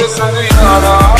sangriara